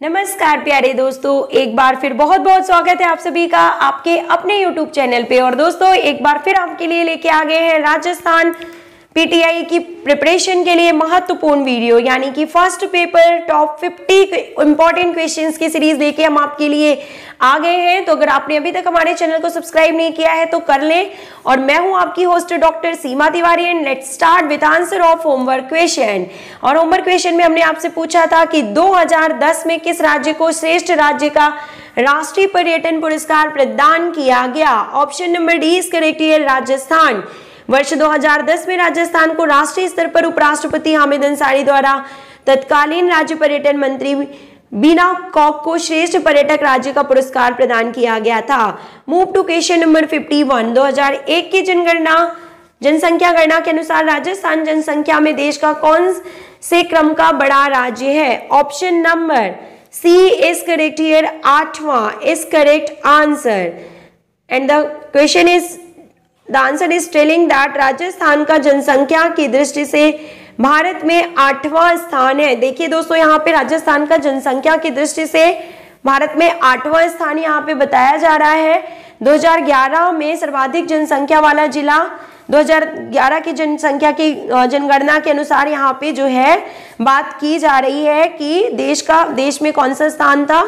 नमस्कार, प्यारे दोस्तों। एक बार फिर बहुत बहुत स्वागत है आप सभी का आपके अपने YouTube चैनल पे। और दोस्तों, एक बार फिर आपके लिए लेके आ गए हैं राजस्थान पीटीआई की प्रिपरेशन के लिए महत्वपूर्ण वीडियो यानी कि first paper top 50 important questions की सीरीज़ लेके हम आपके लिए आ गए हैं। तो अगर आपने अभी तक हमारे चैनल को सब्सक्राइब नहीं किया है तो कर लें। और मैं हूँ आपकी host doctor Seema Tiwari and let's start with answer of homework question और होमवर्क क्वेश्चन में हमने आपसे पूछा था कि 2010 में किस राज्य को श्रेष्ठ राज्य का राष्ट्रीय पर्यटन पुरस्कार प्रदान किया गया? Option number D is correct Rajasthan. वर्ष 2010 में राजस्थान को राष्ट्रीय स्तर पर उपराष्ट्रपति हामिद अंसारी द्वारा तत्कालीन राज्य पर्यटन मंत्री बीना कॉक को श्रेष्ठ पर्यटक राज्य का पुरस्कार प्रदान किया गया था। मूव टू क्वेश्चन नंबर 51 2001 की जनगणना, जनसंख्या गणना के अनुसार राजस्थान जनसंख्या में देश का कौन से क्रम का बड़ा राज्य है? Option number C is correct here आठवां is correct answer and the question is the answer is telling that Rajasthan का जनसंख्या की दृष्टि से भारत में आठवां स्थान है देखिए दोस्तों यहाँ पे राजस्थान का जनसंख्या की दृष्टि से भारत में आठवां स्थान यहाँ पे बताया जा रहा है 2011 में सर्वाधिक जनसंख्या वाला जिला 2011 की जनसंख्या की जनगणना के अनुसार यहाँ पे जो है, बात की जा रही है कि देश का, देश में कौन सा स्थान था?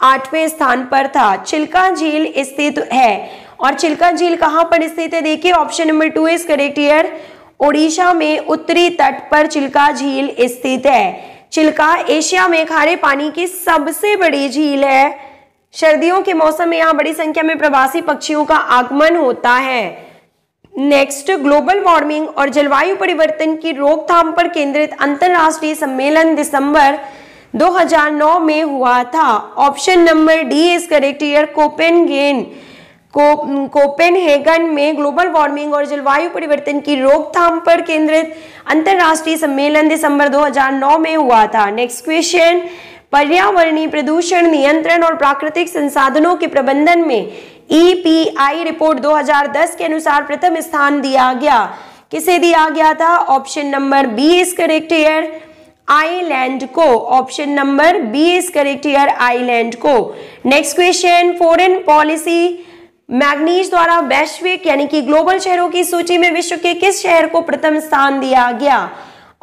आठवें स्थान पर था। चिल्का झील स्थित है। और चिल्का झील कहाँ पर स्थित है? देखिए option number two is correct here Odisha में उत्तरी तट पर चिल्का झील स्थित है। चिल्का एशिया में खारे पानी की सबसे बड़ी झील है। सर्दियों के मौसम में यहाँ बड़ी संख्या में प्रवासी पक्षियों का आगमन होता है। नेक्स्ट ग्लोबल वार्मिंग और जलवायु परिवर्तन की रोकथाम पर केंद्रित अंतरराष्ट्रीय सम्मेलन दिसंबर 2009 में हुआ था। Option number D is correct year Copenhagen Copenhagen में ग्लोबल वार्मिंग और जलवायु परिवर्तन की रोकथाम पर केंद्रित अंतरराष्ट्रीय सम्मेलन दिसंबर 2009 में हुआ था। नेक्स्ट क्वेश्चन पर्यावरणीय प्रदूषण नियंत्रण और प्राकृतिक संसाधनों के प्रबंधन में ईपीआई रिपोर्ट 2010 के अनुसार प्रथम स्थान दिया गया। किसे दिया गया था? Option number B is correct here island को। Option number B is correct here island को। Next question foreign policy magazine द्वारा वैश्विक, यानी कि ग्लोबल शहरों की सूची में विश्व के किस शहर को प्रथम स्थान दिया गया?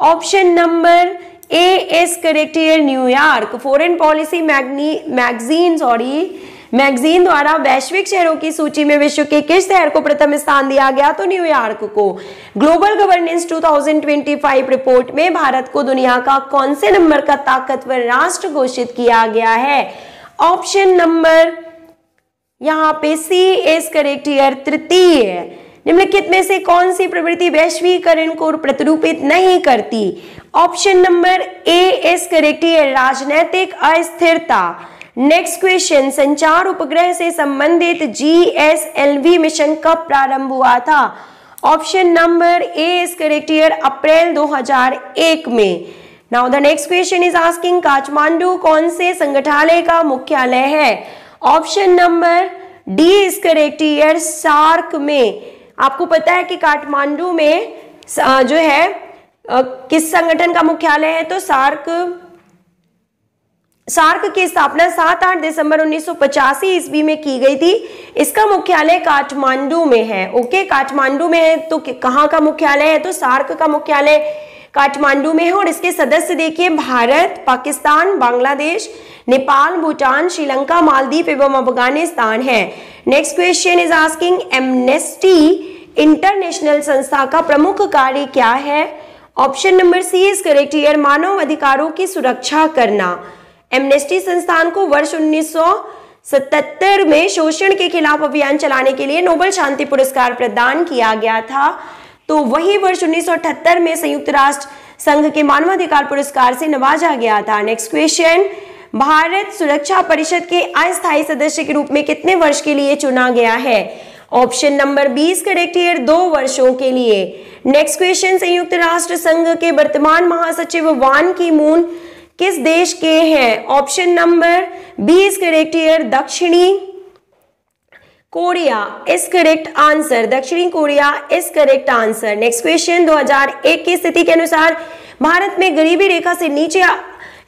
Option number A is correct New York foreign policy मैग्नी, magazine, sorry, magazine द्वारा वैश्विक शहरों की सूची में विश्व के किस शहर को प्रथम स्थान दिया गया? तो न्यूयॉर्क को। ग्लोबल गवर्नेंस 2025 रिपोर्ट में भारत को दुनिया का कौन से नंबर का ताकतवर राष्ट्र घोषित किया गया है? ऑप्शन नंबर यहाँ पे सी इज़ करेक्ट ईयर तृतीय। निम्नलिखित में से कौन सी प्रवृत्ति वैश्वीकरण को प्रतिरूपित नहीं करती? Option number A is correct here राजनैतिक अस्थिरता। नेक्स्ट क्वेश्चन संचार उपग्रह से संबंधित जीएसएलवी मिशन कब प्रारंभ हुआ था? Option number A is correct here April 2001 में। Now the next question is asking Kathmandu कौन से संगठालय का मुख्यालय है? Option number D is correct here SAARC में, आपको पता है कि काठमांडू में जो है किस संगठन का मुख्यालय है? तो सार्क सार्क की स्थापना 7-8 दिसंबर 1985 ईस्वी में की गई थी। इसका मुख्यालय काठमांडू में है। ओके, काठमांडू में है तो कहाँ का मुख्यालय है? तो सार्क का मुख्यालय काठमांडू में है और इसके सदस्य देखिए, भारत, पाकिस्तान, बांग्लादेश नेपाल, भूटान, श्रीलंका, मालदीव एवं अफ़गानिस्तान है। Next question is asking Amnesty International संस्था का प्रमुख कार्य क्या है? Option number C is correct here मानव अधिकारों की सुरक्षा करना। एमनेस्टी संस्थान को वर्ष 1977 में शोषण के खिलाफ अभियान चलाने के लिए नोबल शांति पुरस्कार प्रदान किया गया था। तो वही वर्ष 1978 में संयुक्त राष्ट्र संघ के मानवाधिकार पुरस्कार से नवाजा गया था। नेक्स्ट क्वेश्चन भारत सुरक्षा परिषद के अस्थायी सदस्य के रूप में कितने वर्ष के लिए चुना गया है? Option number B is correct here दो वर्षों के लिए। नेक्स्ट क्वेश्चन संयुक्त राष्ट्र संघ के वर्तमान महासचिव वान की मून किस देश के हैं? Option number B is correct here दक्षिणी कोरिया इस करेक्ट आंसर दक्षिणी Korea is correct answer next question 2001 की स्थिति के अनुसार भारत में गरीबी रेखा से नीचे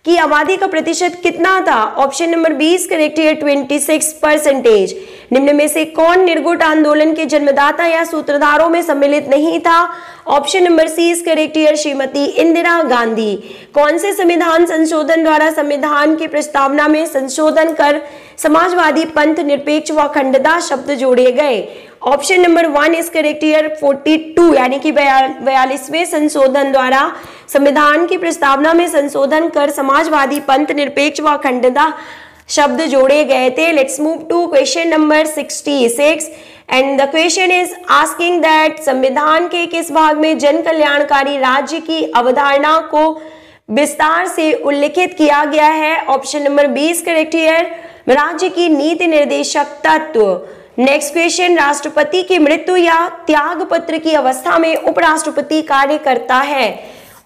की आबादी का प्रतिशत कितना था? Option number B is correct है ट्वेंटी सिक्स परसेंटेज निम्न में से कौन निर्गुट आंदोलन के जन्मदाता या सूत्रधारों में सम्मिलित नहीं था? Option number C is correct here Shrimati Indira Gandhi. कौन से संविधान संशोधन द्वारा संविधान की प्रस्तावना में संशोधन कर समाजवादी पंथ निरपेक्ष व अखंडता शब्द जोड़े गए? Option number one is correct here 42 यानी कि बयालीसवें संशोधन द्वारा संविधान की प्रस्तावना में संशोधन कर समाजवादी पंथ निरपेक्ष व अखंडता शब्द जोड़े गए थे. Let's move to question number 66 and the question is asking that संविधान के किस भाग में जन कल्याणकारी राज्य की अवधारणा को विस्तार से उल्लिखित किया गया है? Option number B is correct here राज्य की नीति निर्देशक तत्व. नेक्स्ट क्वेश्चन राष्ट्रपति की मृत्यु या त्याग पत्र की अवस्था में उपराष्ट्रपति कार्य करता है?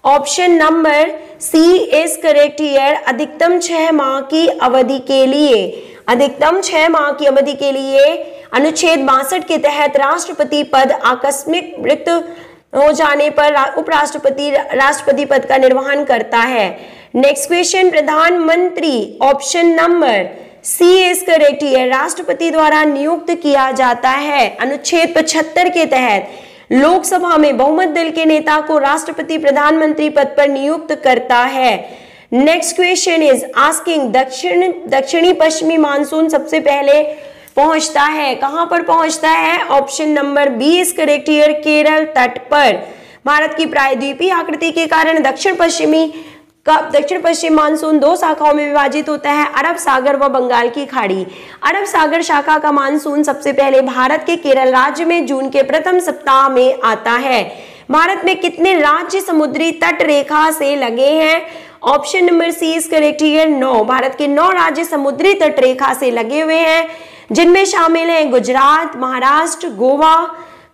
Option number C is correct here अधिकतम छह माह की अवधि के लिए, अधिकतम छह माह की अवधि के लिए अनुच्छेद बासठ के तहत राष्ट्रपति पद आकस्मिक मृत्यु हो जाने पर उपराष्ट्रपति राष्ट्रपति पद का निर्वहन करता है। नेक्स्ट क्वेश्चन प्रधानमंत्री option number C is correct राष्ट्रपति द्वारा नियुक्त किया जाता है अनुच्छेद पचहत्तर के तहत। लोकसभा में बहुमत दल के नेता को राष्ट्रपति प्रधानमंत्री पद पर नियुक्त करता है। नेक्स्ट क्वेश्चन इज़ आस्किंग दक्षिण, दक्षिणी पश्चिमी मानसून सबसे पहले पहुँचता है। कहाँ पर पहुँचता है? Option number B is correct Kerala तट पर। भारत की प्रायद्वीपीय आकृति के कारण दक्षिण पश्चिमी दक्षिण पश्चिम मानसून दो शाखाओं में विभाजित होता है, अरब सागर व बंगाल की खाड़ी। अरब सागर शाखा का मानसून सबसे पहले भारत के केरल राज्य में जून के प्रथम सप्ताह में आता है। भारत में कितने राज्य समुद्री तट रेखा से लगे हैं? Option number C is correct here नौ। भारत के नौ राज्य समुद्री तट रेखा से लगे हुए हैं, जिनमें शामिल हैं गुजरात, महाराष्ट्र, गोवा,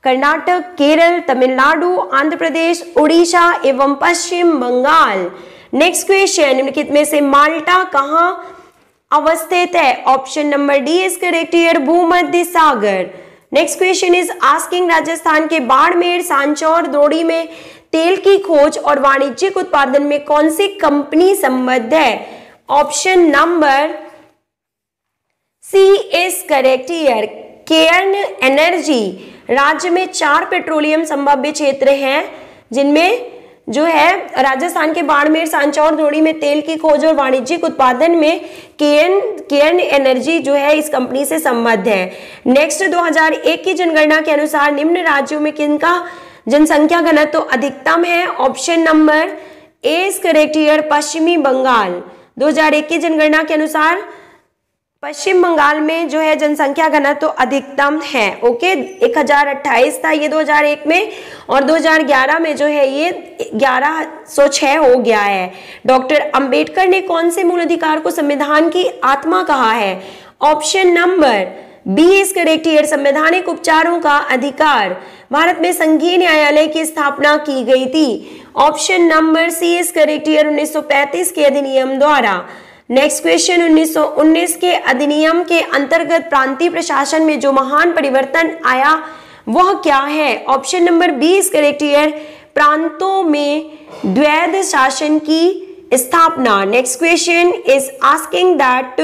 कर्नाटक, केरल, तमिलनाडु, आंध्र प्रदेश उड़ीसा एवं पश्चिम बंगाल। नेक्स्ट क्वेश्चन निम्नलिखित में से माल्टा कहाँ अवस्थित है? Option number D is correct here भूमध्य सागर। Next question is asking Rajasthan के बाड़मेर, सांचौर द्रोड़ी में तेल की खोज और वाणिज्यिक उत्पादन में कौन सी कंपनी संबद्ध है? Option number C is correct here Cairn Energy राज्य में चार पेट्रोलियम संभाव्य क्षेत्र हैं, जिनमें जो है राजस्थान के बाड़मेर, सांचौर द्रोणी में तेल की खोज और वाणिज्यिक उत्पादन में केएन केएन एनर्जी जो है इस कंपनी से संबद्ध है। नेक्स्ट 2001 की जनगणना के अनुसार निम्न राज्यों में किनका जनसंख्या घनत्व तो अधिकतम है? Option number A is correct here पश्चिमी बंगाल। 2001 की जनगणना के अनुसार पश्चिम बंगाल में जो है जनसंख्या घनत्व तो अधिकतम है, ओके? 1028 था ये 2001 में और 2011 में जो है ये 1106 हो गया है। डॉक्टर अंबेडकर ने कौन से मूल अधिकार को संविधान की आत्मा कहा है? Option number B is correct here संवैधानिक उपचारों का अधिकार। भारत में संघीय न्यायालय की स्थापना की गई थी। Option number C is correct here 1935 के अधिनियम द्वारा। नेक्स्ट क्वेश्चन 1919 के अधिनियम के अंतर्गत प्रांतीय प्रशासन में जो महान परिवर्तन आया, वह क्या है? Option number B is correct here प्रांतों में द्वैध शासन की स्थापना। Next question is asking that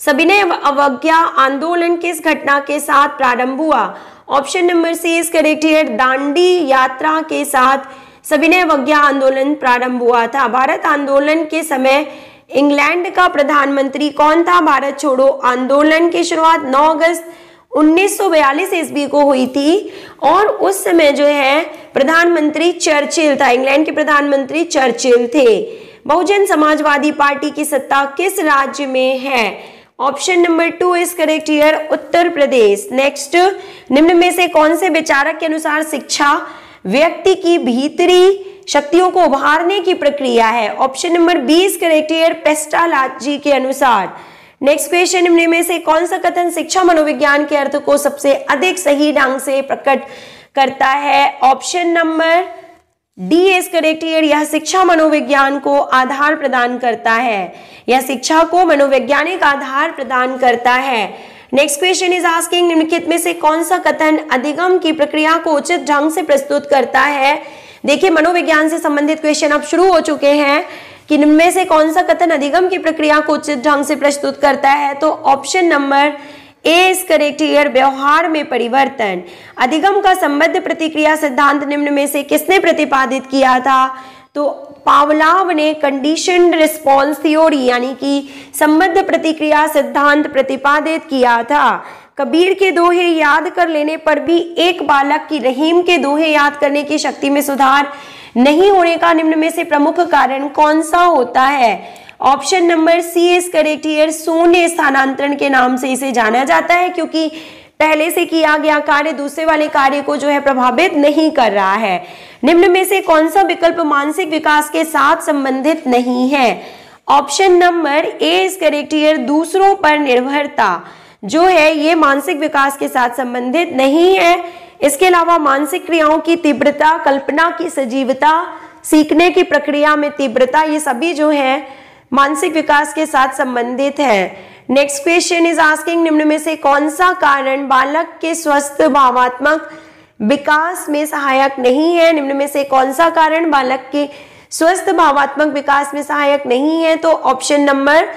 सविनय अवज्ञा आंदोलन किस घटना के साथ प्रारंभ हुआ? Option number C is correct here Dandi यात्रा के साथ सविनय अवज्ञा आंदोलन प्रारंभ हुआ था। भारत आंदोलन के समय इंग्लैंड का प्रधानमंत्री कौन था? भारत छोड़ो। आंदोलन की शुरुआत 9 अगस्त 1942 ईस्वी को हुई थी और उस समय जो है, प्रधानमंत्री चर्चिल था। इंग्लैंड के प्रधानमंत्री चर्चिल थे। बहुजन समाजवादी पार्टी की सत्ता किस राज्य में है? Option number two is correct here Uttar Pradesh. Next, निम्न में से कौन से विचारक के अनुसार शिक्षा व्यक्ति की भीतरी शक्तियों को उभारने की प्रक्रिया है। ऑप्शन नंबर बीस करेक्टियर पेस्टालाजी के अनुसार। नेक्स्ट क्वेश्चन निम्न में से कौन सा कथन शिक्षा मनोविज्ञान के अर्थ को सबसे अधिक सही ढंग से प्रकट करता है? Option number D is correct यह शिक्षा मनोविज्ञान को आधार प्रदान करता है। यह शिक्षा को मनोवैज्ञानिक आधार प्रदान करता है। नेक्स्ट क्वेश्चन इज़ आस्किंग निम्नलिखित में से कौन सा कथन अधिगम की प्रक्रिया को उचित ढंग से प्रस्तुत करता है? देखिए, मनोविज्ञान से संबंधित क्वेश्चन अब शुरू हो चुके हैं कि इनमें से कौन सा कथन अधिगम की प्रक्रिया को उचित ढंग से प्रस्तुत करता है? तो option number A is correct here व्यवहार में परिवर्तन। अधिगम का संबद्ध प्रतिक्रिया सिद्धांत निम्न में से किसने प्रतिपादित किया था? तो पावलाव ने कंडीशन रिस्पॉन्स थ्योरी यानी कि संबद्ध प्रतिक्रिया सिद्धांत प्रतिपादित किया था। कबीर के दोहे याद कर लेने पर भी एक बालक की रहीम के दोहे याद करने की शक्ति में सुधार नहीं होने का निम्न में से प्रमुख कारण कौन सा होता है? Option number C is correct here शून्य स्थानांतरण के नाम से इसे जाना जाता है, क्योंकि पहले से किया गया कार्य दूसरे वाले कार्य को जो है प्रभावित नहीं कर रहा है। निम्न में से कौन सा विकल्प मानसिक विकास के साथ संबंधित नहीं है? Option number A is correct here दूसरों पर निर्भरता, जो है ये मानसिक विकास के साथ संबंधित नहीं है। इसके अलावा मानसिक क्रियाओं की तीव्रता, कल्पना की सजीवता, सीखने की प्रक्रिया में तीव्रता, ये सभी जो है मानसिक विकास के साथ संबंधित है। नेक्स्ट क्वेश्चन इज़ आस्किंग निम्न में से कौन सा कारण बालक के स्वस्थ भावात्मक विकास में सहायक नहीं है? निम्न में से कौन सा कारण बालक के स्वस्थ भावात्मक विकास में सहायक नहीं है? तो option number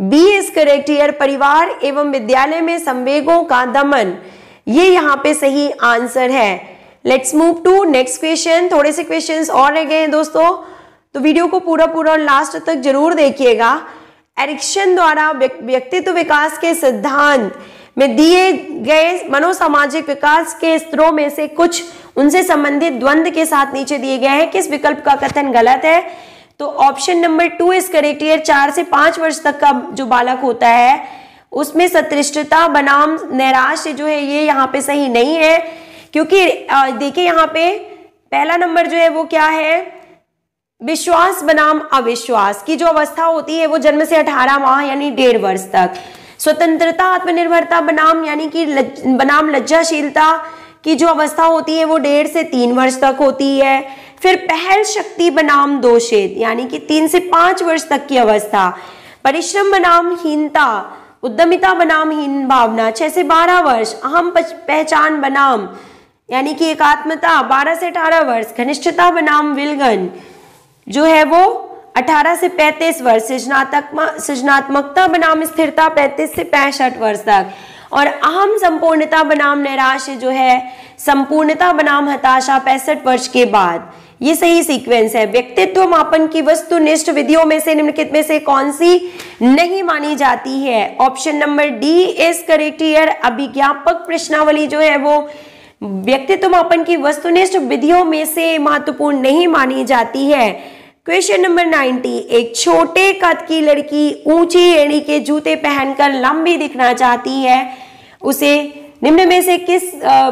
B is correct here परिवार एवं विद्यालय में संवेगों का दमन। ये यहाँ पे सही आंसर है। Let's move to next question थोड़े से क्वेश्चंस और रह गए हैं दोस्तों। तो वीडियो को पूरा पूरा और लास्ट तक ज़रूर देखिएगा। एरिक्शन द्वारा व्यक्तित्व विकास के सिद्धांत में दिए गए मनोसामाजिक विकास के स्तरों में से कुछ उनसे संबंधित द्वंद्व के साथ नीचे दिए गए हैं किस विकल्प का कथन गलत है। तो option number two is correct here चार से पाँच वर्ष तक का जो बालक होता है, उसमें सतृष्टता बनाम, नैराश्य जो है ये यहाँ पे सही नहीं है। क्योंकि देखिए यहाँ पे पहला नंबर जो है वो क्या है? विश्वास बनाम अविश्वास की जो अवस्था होती है वो जन्म से 18 माह यानी डेढ़ वर्ष तक। स्वतंत्रता आत्मनिर्भरता बनाम यानी कि लज, बनाम लज्जाशीलता की जो अवस्था होती है वो डेढ़ से तीन वर्ष तक होती है। फिर पहल शक्ति बनाम दोषेद यानी कि तीन से पाँच वर्ष तक की अवस्था। परिश्रम बनाम हीनता उद्यमिता बनाम हीन भावना छह से बारह वर्ष अहम पहचान बनाम यानी कि एकात्मता बारह से अठारह वर्ष घनिष्ठता बनाम विलगन। जो है वो 18 से 35 वर्ष, सृजनात्मक सृजनात्मकता बनाम स्थिरता 35 से पैंसठ वर्ष तक। और अहम संपूर्णता बनाम निराश जो है, संपूर्णता बनाम हताशा पैंसठ वर्ष के बाद। ये सही सीक्वेंस है। व्यक्तित्व मापन की वस्तुनिष्ठ विधियों में से, निम्नलिखित में से कौन सी नहीं मानी जाती है? Option number D is correct here अभिज्ञापक प्रश्नावली जो है वो, व्यक्तित्व मापन की वस्तुनिष्ठ विधियों में से महत्वपूर्ण नहीं मानी जाती है। क्वेश्चन नंबर 90 एक छोटे कद की लड़की ऊँची एड़ी के जूते पहनकर लंबी दिखना चाहती है। उसे निम्न में से किस आ,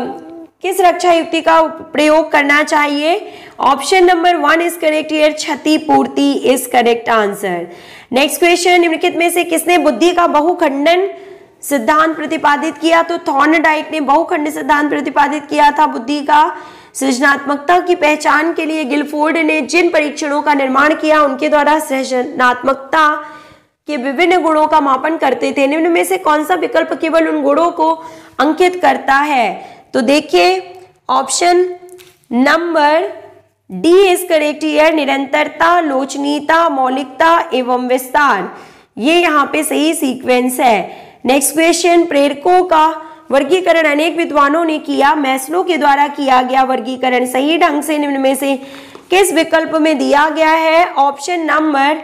किस रक्षा युक्ति का प्रयोग करना चाहिए? Option number one is correct here क्षति पूर्ति is correct answer next question निम्नलिखित में से किसने बुद्धि का बहुखंडन सिद्धांत प्रतिपादित किया? तो थॉर्न थॉर्नडाइक ने बहुखंड सिद्धांत प्रतिपादित किया था बुद्धि का। सृजनात्मकता की पहचान के लिए गिलफोर्ड ने जिन परीक्षणों का निर्माण किया, उनके द्वारा सृजनात्मकता के विभिन्न गुणों का मापन करते थे। निम्न में से कौन सा विकल्प केवल उन गुणों को अंकित करता है? तो देखिए, option number D is correct here निरंतरता, लोचनीयता, मौलिकता एवं विस्तार। ये यहाँ पे सही सीक्वेंस है। नेक्स्ट क्वेश्चन प्रेरकों का वर्गीकरण अनेक विद्वानों ने किया मैस्लो के द्वारा किया गया वर्गीकरण। सही ढंग से निम्न में से किस विकल्प में दिया गया है? Option number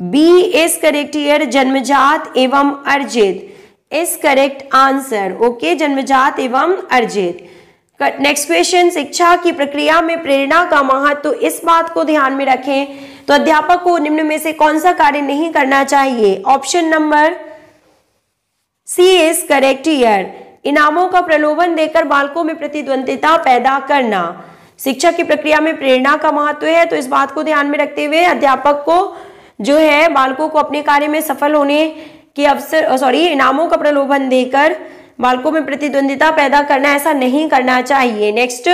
B is correct here, जन्मजात एवं अर्जित। इज़ करेक्ट आंसर, ओके, जन्मजात एवं अर्जित। नेक्स्ट क्वेश्चन, शिक्षा की प्रक्रिया में प्रेरणा का महत्व तो इस बात को ध्यान में रखें। तो अध्यापक को निम्न में से कौन सा कार्य नहीं करना चाहिए? Option number C is correct here. इनामों का प्रलोभन देकर बालकों में प्रतिद्वंदिता पैदा करना। शिक्षा की प्रक्रिया में प्रेरणा का महत्व है तो इस बात को ध्यान में रखते हुए अध्यापक को जो है, बालकों को अपने कार्य में सफल होने के अवसर, सॉरी, इनामों का प्रलोभन देकर बालकों में प्रतिद्वंदिता पैदा करना, ऐसा नहीं करना चाहिए। नेक्स्ट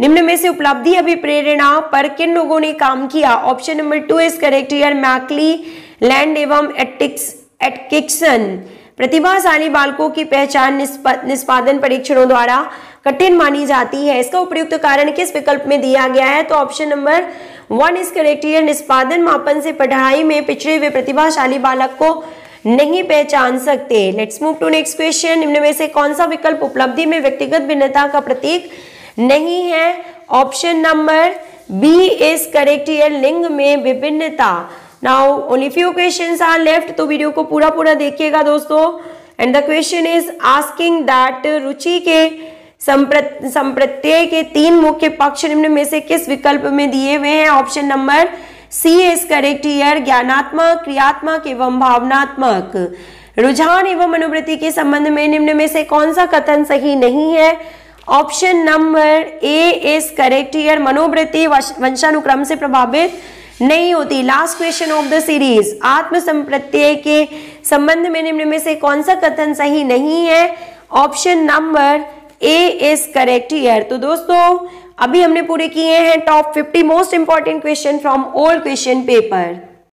निम्न में से उपलब्धि अभिप्रेरणा पर किन लोगों ने काम किया? Option number two is correct McClelland एवं एटिक्स एटकिक्सन प्रतिभाशाली बालकों की पहचान निष्पादन परीक्षणों द्वारा कठिन मानी जाती है। इसका उपयुक्त कारण किस विकल्प में दिया गया है? तो option number one is correct निष्पादन मापन से पढ़ाई में पिछड़े हुए प्रतिभाशाली बालक को नहीं पहचान सकते। Let's move to next question निम्न में से कौन सा विकल्प उपलब्धि में व्यक्तिगत भिन्नता का प्रतीक नहीं है? Option number B is correct लिंग में विभिन्नता। Now only few questions are left तो वीडियो को पूरा पूरा देखिएगा दोस्तों। And the question is asking that रुचि के संप्रत्यय के तीन मुख्य पक्ष निम्न में से किस विकल्प में दिए हुए हैं? Option number C is correct here ज्ञानात्मक, क्रियात्मक एवं भावनात्मक। रुझान एवं मनोवृत्ति के संबंध में निम्न में से कौन सा कथन सही नहीं है? Option number A is correct here मनोवृत्ति वंशानुक्रम से प्रभावित नहीं होती। Last question of the series आत्म संप्रत्यय के संबंध में निम्न में से कौन सा कथन सही नहीं है? Option number A is correct here तो दोस्तों, अभी हमने पूरे किए हैं top 50 most important question from old question paper